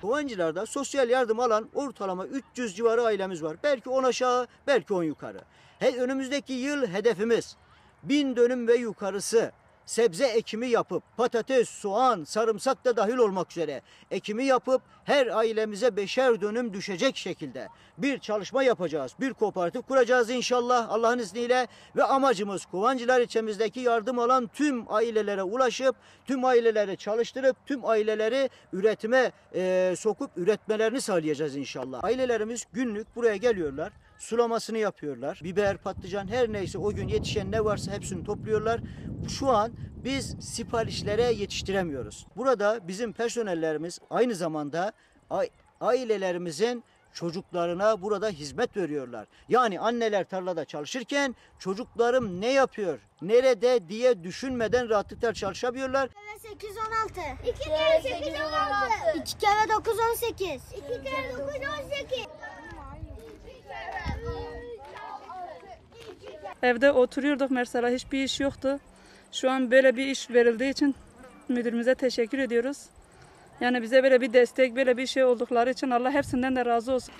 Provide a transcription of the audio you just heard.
Kovancılar'da sosyal yardım alan ortalama 300 civarı ailemiz var. Belki 10 aşağı, belki 10 yukarı. He, önümüzdeki yıl hedefimiz 1000 dönüm ve yukarısı sebze ekimi yapıp patates, soğan, sarımsak da dahil olmak üzere ekimi yapıp her ailemize beşer dönüm düşecek şekilde bir çalışma yapacağız. Bir kooperatif kuracağız inşallah Allah'ın izniyle ve amacımız Kovancılar ilçemizdeki yardım alan tüm ailelere ulaşıp tüm aileleri çalıştırıp tüm aileleri üretime e, sokup üretmelerini sağlayacağız inşallah. Ailelerimiz günlük buraya geliyorlar sulamasını yapıyorlar. Biber, patlıcan her neyse o gün yetişen ne varsa hepsini topluyorlar. Şu an biz siparişlere yetiştiremiyoruz. Burada bizim personellerimiz aynı zamanda ai- ailelerimizin çocuklarına burada hizmet veriyorlar. Yani anneler tarlada çalışırken çocuklarım ne yapıyor, nerede diye düşünmeden rahatlıkla çalışabiliyorlar. kere 8 16. 2 kere 8 16. 2 kere 9 18. 2 kere 9 18. Evde oturuyorduk mesela hiçbir iş yoktu. Şu an böyle bir iş verildiği için müdürümüze teşekkür ediyoruz. Yani bize böyle bir destek, böyle bir şey oldukları için Allah hepsinden de razı olsun.